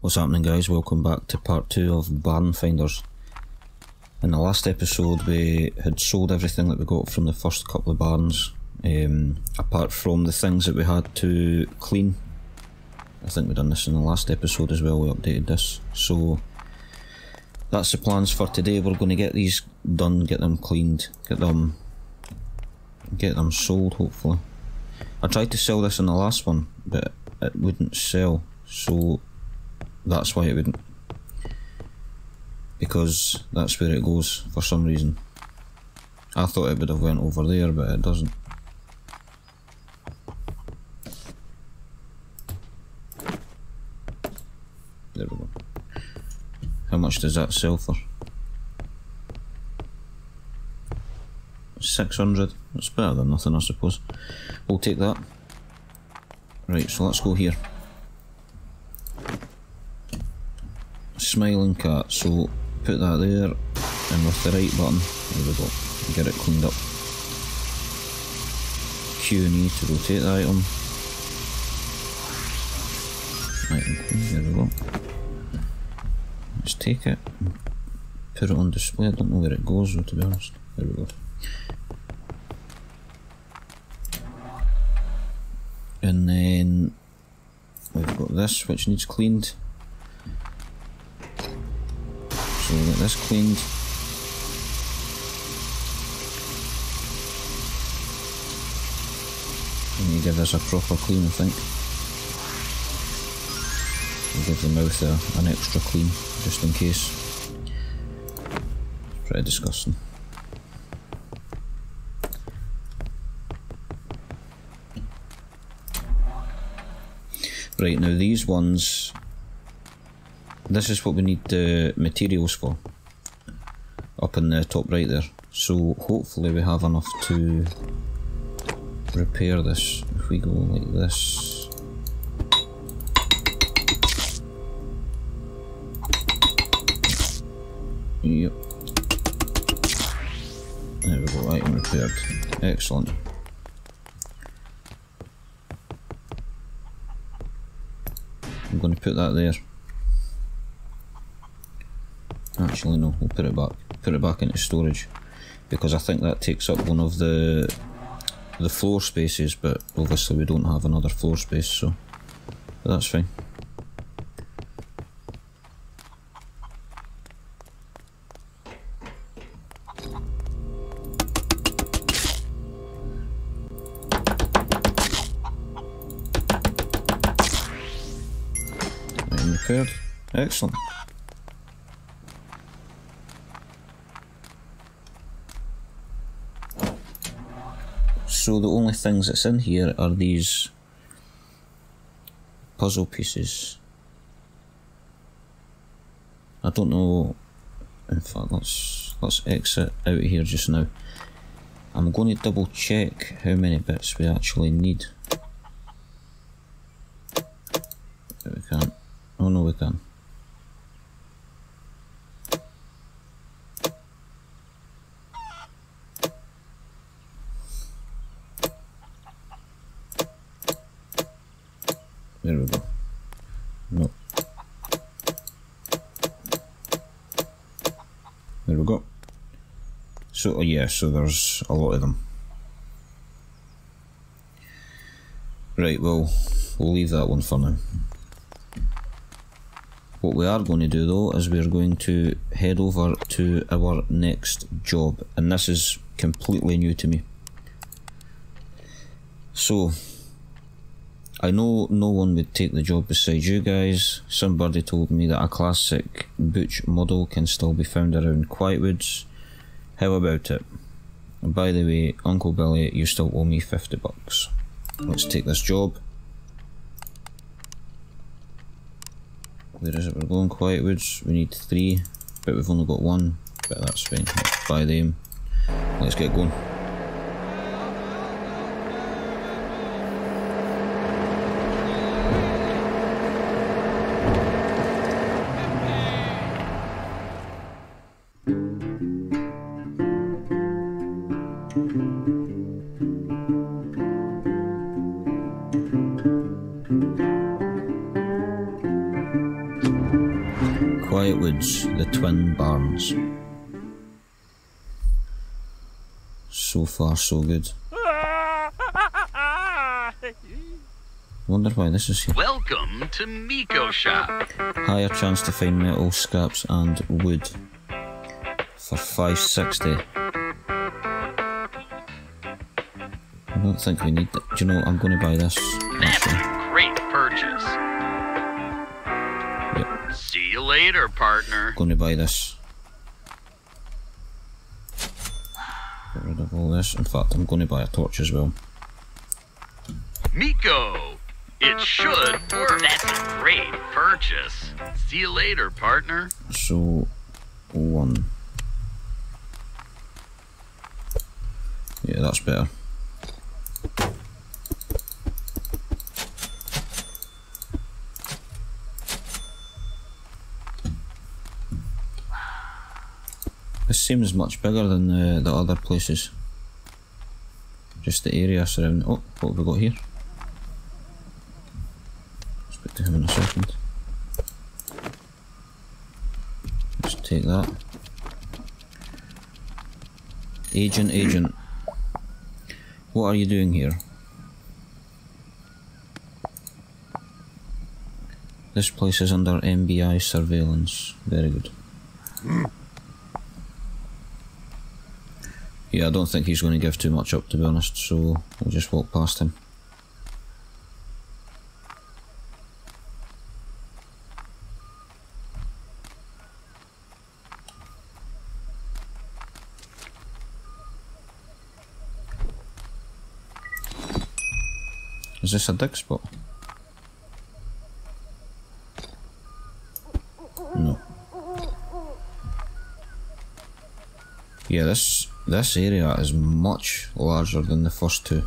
What's happening guys? Welcome back to part 2 of Barn Finders. In the last episode we had sold everything that we got from the first couple of barns, um, apart from the things that we had to clean. I think we done this in the last episode as well, we updated this. So that's the plans for today, we're going to get these done, get them cleaned, get them get them sold hopefully. I tried to sell this in the last one, but it wouldn't sell, so that's why it wouldn't. Because that's where it goes for some reason. I thought it would have went over there, but it doesn't. There we go. How much does that sell for? 600. That's better than nothing, I suppose. We'll take that. Right, so let's go here. Smiling cat, so put that there, and with the right button, there we go, get it cleaned up. Q and E to rotate the item. Item clean, there we go. Let's take it, put it on display, I don't know where it goes though, to be honest. There we go. And then we've got this which needs cleaned. This cleaned. And you give this a proper clean I think. We'll give the mouth a, an extra clean just in case. It's pretty disgusting. Right, now these ones, this is what we need the materials for, up in the top right there. So hopefully we have enough to repair this. If we go like this. Yep. There we go, item repaired. Excellent. I'm going to put that there. Actually no, we'll put it back. Put it back into storage. Because I think that takes up one of the the floor spaces, but obviously we don't have another floor space, so that's fine. Excellent. So the only things that's in here are these puzzle pieces. I don't know. In fact, let's let's exit out of here just now. I'm going to double check how many bits we actually need. We can't. Oh no, we can. There we go. No. There we go. So, oh yeah, so there's a lot of them. Right, well, we'll leave that one for now. What we are going to do though is we're going to head over to our next job and this is completely new to me. So, I know no one would take the job besides you guys. Somebody told me that a classic Butch model can still be found around Quietwoods. How about it? By the way, Uncle Billy, you still owe me 50 bucks. Let's take this job. Where is it? We're going Quietwoods. We need three, but we've only got one. But that's fine. Let's buy them. Let's get going. Twin Barns. So far, so good. Wonder why this is here. Welcome to Miko Shop. Higher chance to find metal, scraps, and wood for 560. I don't think we need that. Do you know, I'm going to buy this. Actually. Partner. going to buy this. Get rid of all this. In fact, I'm going to buy a torch as well. Miko. It should work. That's a great purchase. See you later, partner. So, one. Yeah, that's better. This seems much bigger than the, the other places. Just the area surrounding. Oh, what have we got here? Speak to him in a second. Let's take that. Agent, agent. What are you doing here? This place is under MBI surveillance. Very good. Hmm. Yeah, I don't think he's going to give too much up, to be honest, so we'll just walk past him. Is this a dig spot? No. Yeah, this this area is much larger than the first two.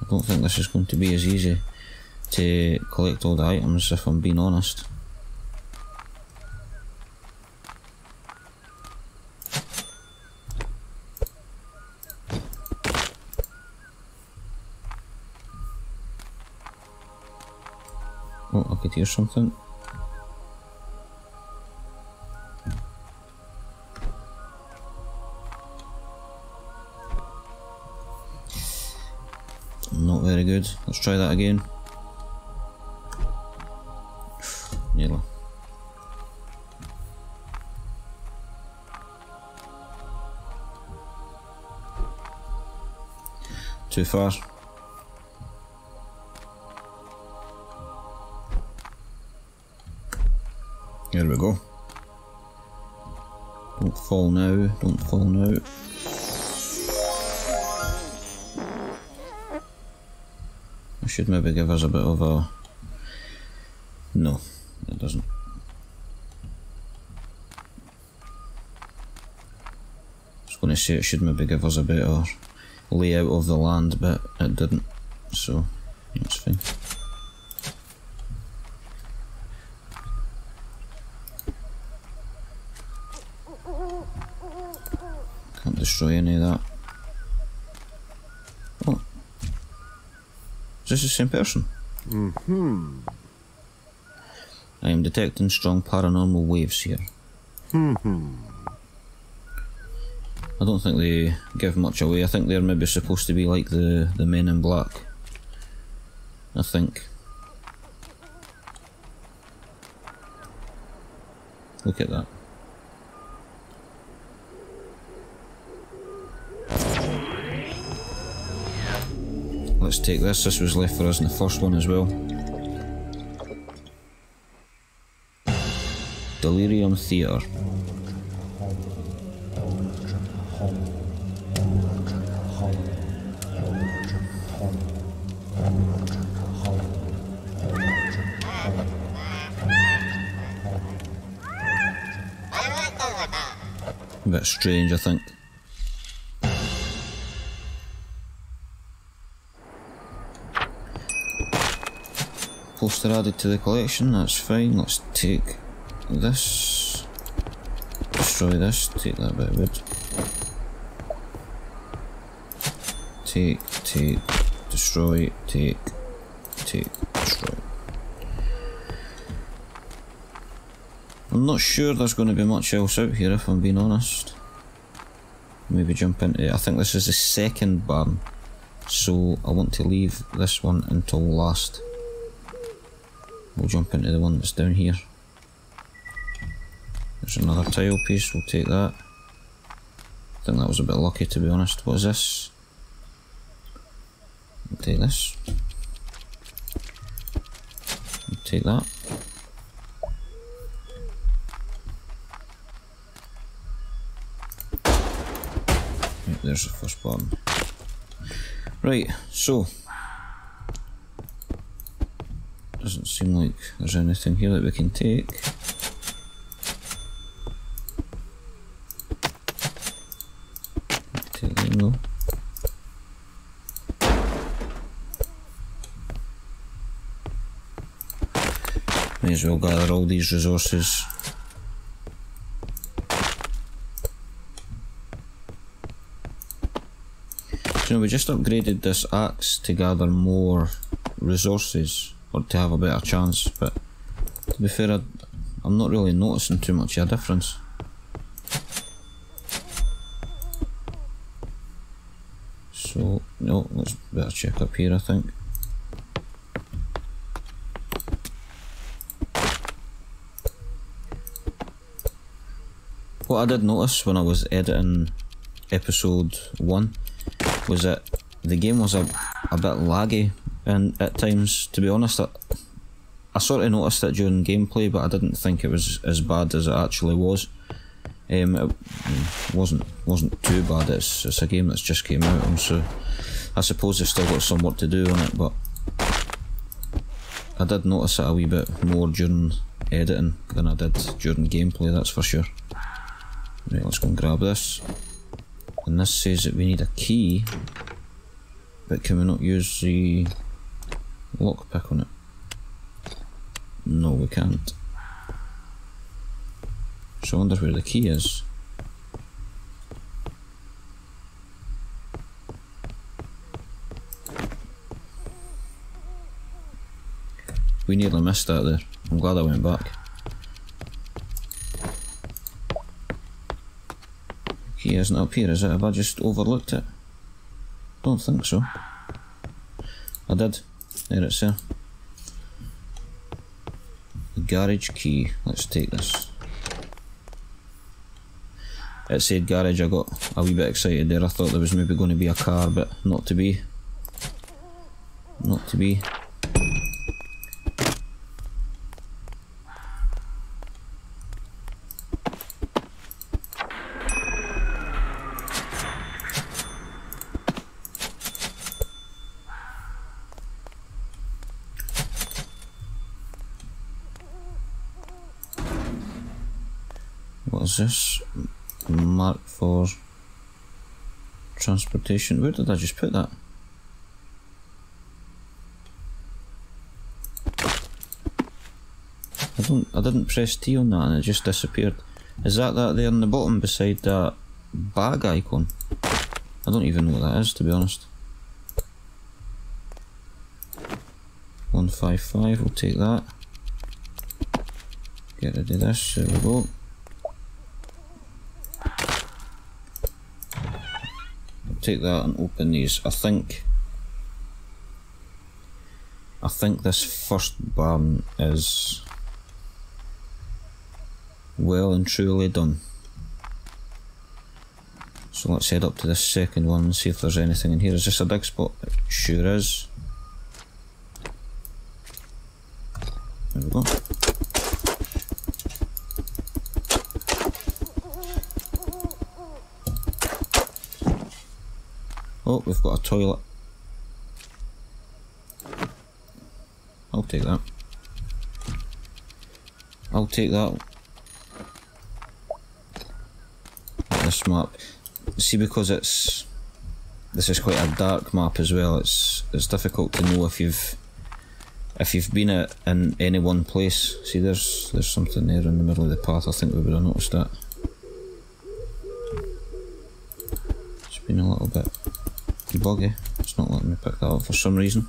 I don't think this is going to be as easy to collect all the items if I'm being honest. Oh, I could hear something. Try that again. Nearly. Too far. I should maybe give us a bit of a. No, it doesn't. I was to say it should maybe give us a bit of layout of the land, but it didn't, so that's fine. Can't destroy any of that. Is this the same person? Mm-hmm. I am detecting strong paranormal waves here. Mm-hmm. I don't think they give much away. I think they're maybe supposed to be like the, the men in black. I think. Look at that. Let's take this. This was left for us in the first one as well. Delirium Theatre. A bit strange, I think. Poster added to the collection, that's fine. Let's take this. Destroy this, take that bit of wood. Take, take, destroy, take, take destroy. I'm not sure there's going to be much else out here if I'm being honest. Maybe jump into it. I think this is the second barn. So I want to leave this one until last. We'll jump into the one that's down here. There's another tile piece, we'll take that. I think that was a bit lucky to be honest. What is this? We'll take this. We'll take that. There's the first button. Right, so doesn't seem like there's anything here that we can take. Take them though. May as well gather all these resources. So, you know, we just upgraded this axe to gather more resources or to have a better chance, but to be fair, I, I'm not really noticing too much of a difference. So, no, let's better check up here, I think. What I did notice when I was editing episode 1 was that the game was a, a bit laggy and at times to be honest I, I sort of noticed it during gameplay but I didn't think it was as bad as it actually was. Um, it wasn't wasn't too bad. It's, it's a game that's just came out and so I suppose they've still got some work to do on it but I did notice it a wee bit more during editing than I did during gameplay that's for sure. Right let's go and grab this. And this says that we need a key but can we not use the lockpick on it? No we can't. So I wonder where the key is. We nearly missed that there. I'm glad I went back. Key isn't up here, is it? Have I just overlooked it? Don't think so. I did. There it's there. The garage key. Let's take this. It said garage, I got a wee bit excited there. I thought there was maybe going to be a car, but not to be. Not to be. What is this? Mark for transportation. Where did I just put that? I don't. I didn't press T on that and it just disappeared. Is that that there in the bottom beside that bag icon? I don't even know what that is to be honest. One five five. We'll take that. Get rid of this. There we go. Take that and open these. I think I think this first barn is well and truly done. So let's head up to this second one and see if there's anything in here. Is this a dig spot? It sure is. There we go. We've got a toilet. I'll take that. I'll take that. This map. See, because it's this is quite a dark map as well. It's it's difficult to know if you've if you've been at in any one place. See, there's there's something there in the middle of the path. I think we would have noticed that. It's been a little bit Boggy It's not letting me pick that up for some reason.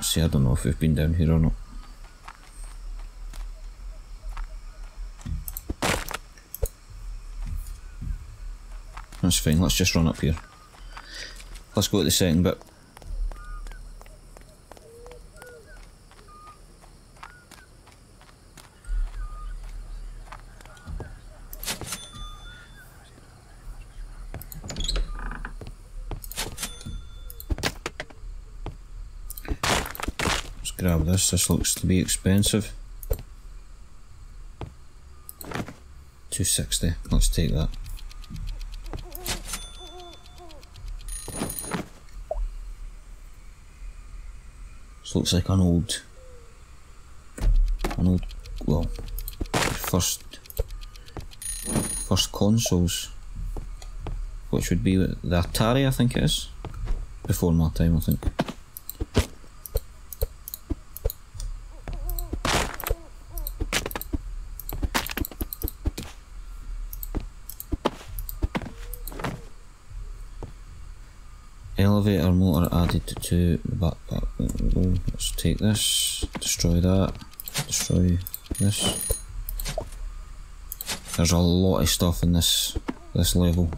See, I don't know if we've been down here or not. That's fine, let's just run up here. Let's go to the second bit. This, looks to be expensive. 260, let's take that. This looks like an old, an old, well, first, first consoles, which would be the Atari, I think it is, before my time, I think. To the. There we go. Let's take this, destroy that, destroy this. There's a lot of stuff in this this level.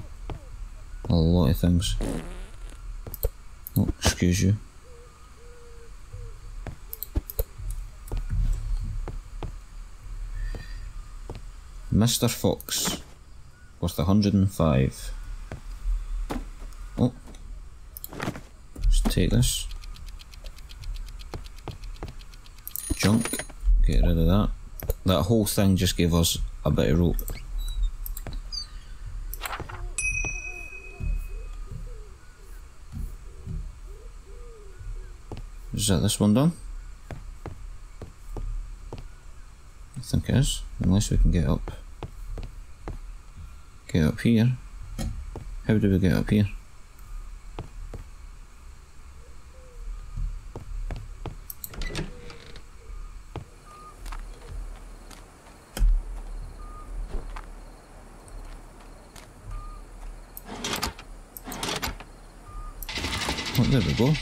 A lot of things. Oh, excuse you. Mr. Fox worth 105. Oh, Let's take this. Junk. Get rid of that. That whole thing just gave us a bit of rope. Is that this one done? I think it is, unless we can get up. Get up here. How do we get up here? There we go.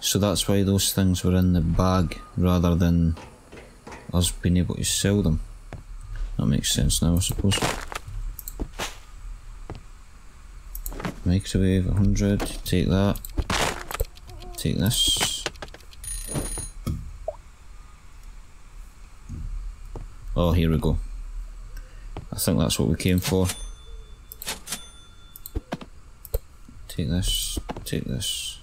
So that's why those things were in the bag rather than us being able to sell them. That makes sense now, I suppose. Microwave 100, take that. Take this. Oh, here we go. I think that's what we came for. Take this, take this.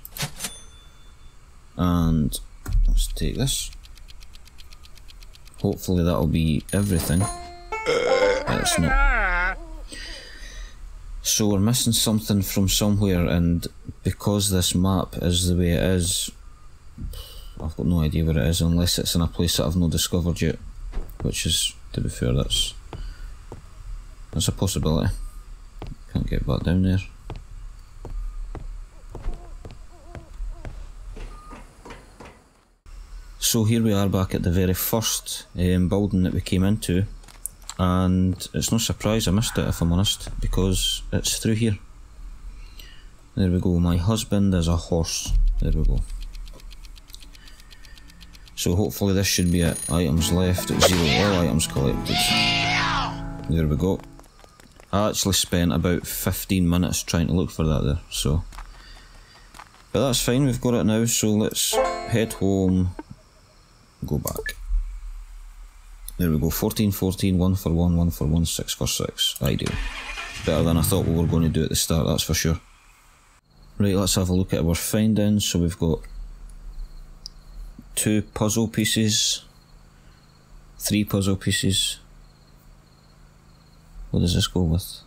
And let's take this. Hopefully that'll be everything. It's not. So we're missing something from somewhere and because this map is the way it is, I've got no idea where it is unless it's in a place that I've not discovered yet. Which is, to be fair, that's, that's a possibility. Can't get back down there. So here we are back at the very first um, building that we came into and it's no surprise I missed it if I'm honest because it's through here. There we go, my husband is a horse. There we go. So hopefully this should be it. Items left at zero, all items collected. There we go. I actually spent about 15 minutes trying to look for that there, so. But that's fine, we've got it now, so let's head home, go back. There we go, 14, 14, 1 for 1, 1 for 1, 6 for 6. Ideal. Better than I thought we were going to do at the start, that's for sure. Right, let's have a look at our findings. So we've got two puzzle pieces, three puzzle pieces. What does this go with?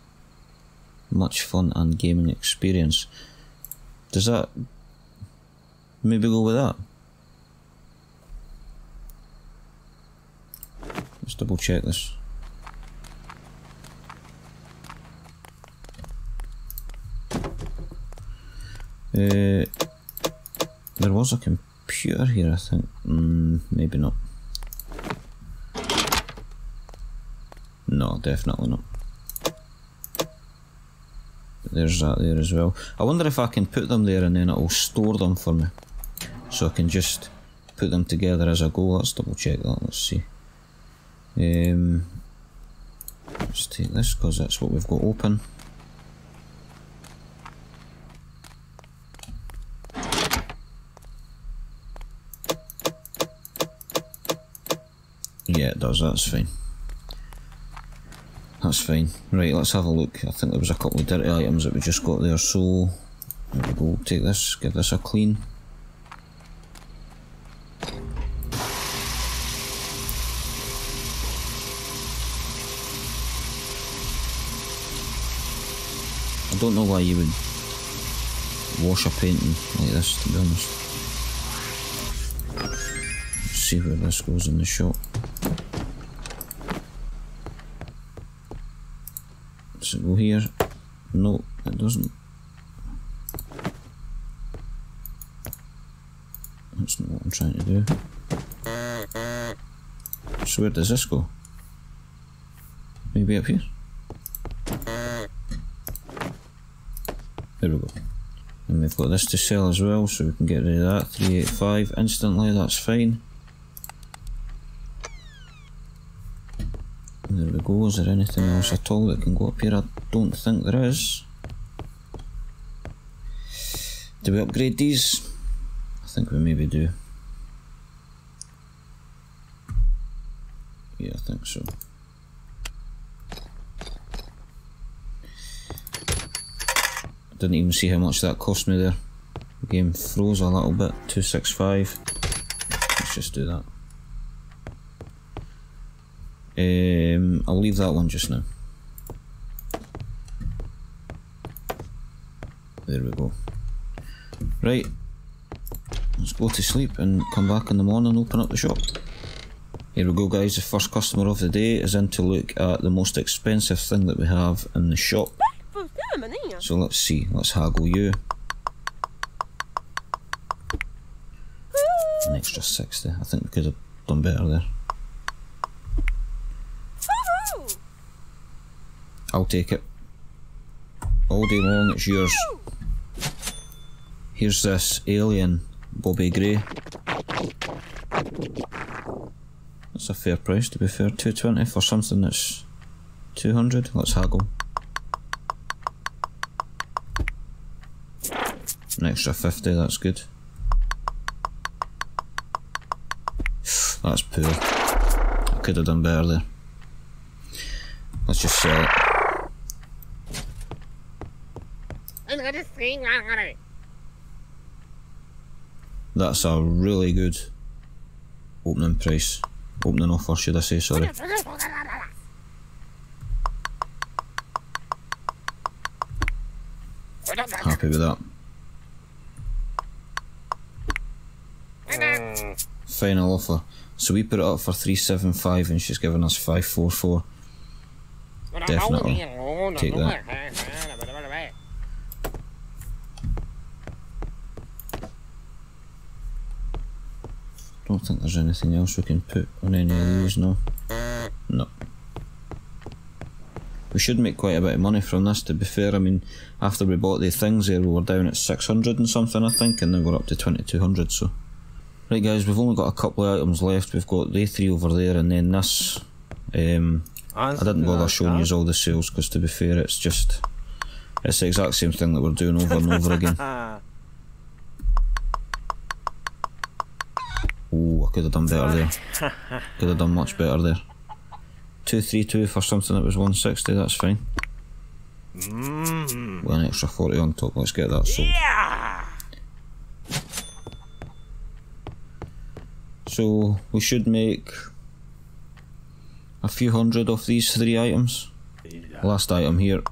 Much fun and gaming experience. Does that maybe go with that? Let's double check this. Uh, there was a computer here, I think. Mm, maybe not. No, definitely not. There's that there as well. I wonder if I can put them there and then it'll store them for me. so I can just put them together as I go. Let's double check that. Let's see. Um, let's take this because that's what we've got open. Yeah, it does. That's fine. That's fine. Right, let's have a look. I think there was a couple of dirty items that we just got there. So, there we go. Take this, give this a clean. Don't know why you would wash a painting like this, to be honest. Let's see where this goes in the shop. Does it go here? No, it doesn't. That's not what I'm trying to do. So where does this go? Maybe up here? There we go. And we've got this to sell as well, so we can get rid of that. 385 instantly, that's fine. There we go, is there anything else at all that can go up here? I don't think there is. Do we upgrade these? I think we maybe do. Yeah, I think so. Didn't even see how much that cost me there. The game froze a little bit. 265. Let's just do that. Um, I'll leave that one just now. There we go. Right. Let's go to sleep and come back in the morning and open up the shop. Here we go guys, the first customer of the day is in to look at the most expensive thing that we have in the shop. So let's see, let's haggle you. An extra 60, I think we could have done better there. I'll take it. All day long, it's yours. Here's this alien Bobby Gray. That's a fair price to be fair, 220 for something that's 200. Let's haggle. An extra 50, that's good. That's poor. I could have done better there. Let's just sell it. That's a really good opening price. Opening offer, should I say, sorry. Happy with that. Final offer. So we put it up for 375 and she's given us 544. Definitely. Take that. Don't think there's anything else we can put on any of these, no. No. We should make quite a bit of money from this to be fair. I mean, after we bought the things there we were down at 600 and something I think and then we're up to 2200 so. Right guys, we've only got a couple of items left. We've got the three over there and then this. Um, I didn't bother showing you all the sales because to be fair it's just, it's the exact same thing that we're doing over and over again. Oh, I could have done better there. Could have done much better there. 232 for something that was 160, that's fine. Mm. With an extra 40 on top, let's get that sold. Yeah. So, we should make a few hundred of these three items. Last item here.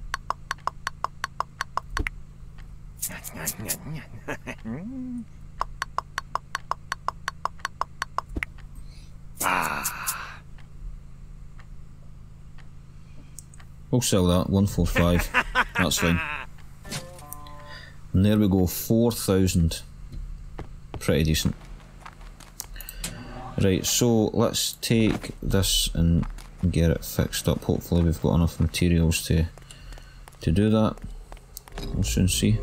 We'll sell that, 145. That's fine. And there we go, 4,000. Pretty decent. Right, so let's take this and get it fixed up. Hopefully we've got enough materials to to do that. We'll soon see.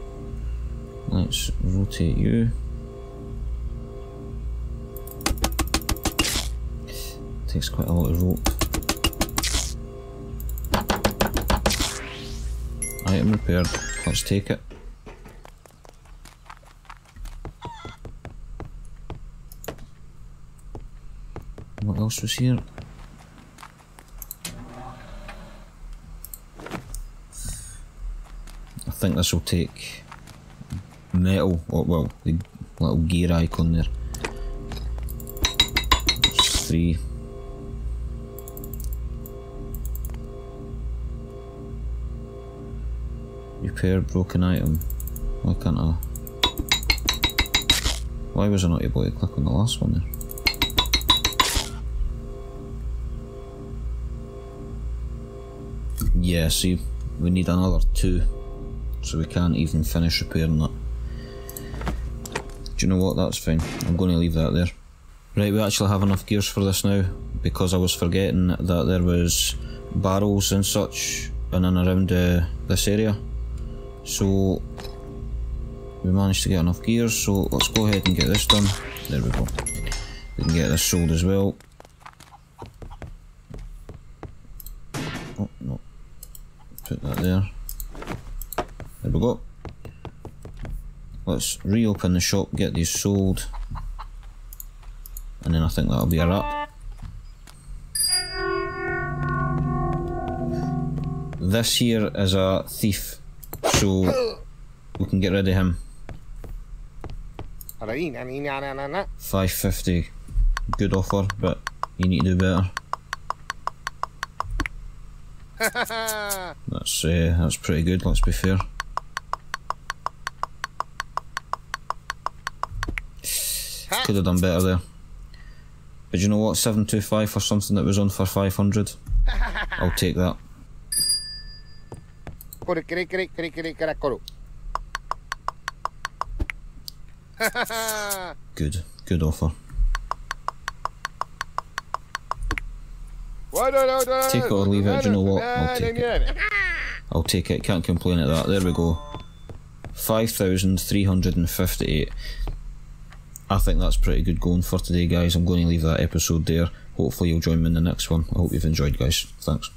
Let's rotate you. Takes quite a lot of rope. Item repaired. Let's take it. Here? I think this will take metal, or well, the little gear icon there. Three. Repair broken item. Why can't I? Why was I not able to click on the last one there? Yeah, see, we need another two, so we can't even finish repairing that. Do you know what? That's fine. I'm going to leave that there. Right, we actually have enough gears for this now because I was forgetting that there was barrels and such in and around uh, this area. So we managed to get enough gears. So let's go ahead and get this done. There we go. We can get this sold as well. Oh no! put that there. There we go. Let's reopen the shop, get these sold. And then I think that'll be a wrap. This here is a thief, so we can get rid of him. 550. Good offer, but you need to do better. That's uh, that's pretty good. Let's be fair. Could have done better there. But you know what? Seven two five for something that was on for five hundred. I'll take that. good, good offer. Take it or leave it, do you know what? I'll take it. I'll take it. Can't complain at that. There we go. Five thousand three hundred and fifty-eight. I think that's pretty good going for today, guys. I'm going to leave that episode there. Hopefully, you'll join me in the next one. I hope you've enjoyed, guys. Thanks.